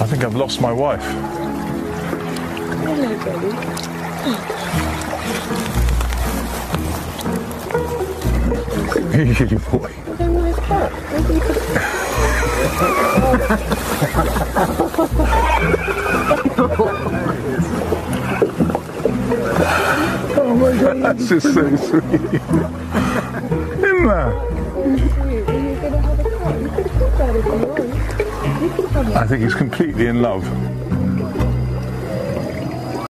I think I've lost my wife. Hello, baby. you boy. Oh, my cat. Maybe you Oh my god, that's just so sweet. Isn't? Are you going to have a cat? You could have got that if you want. I think he's completely in love.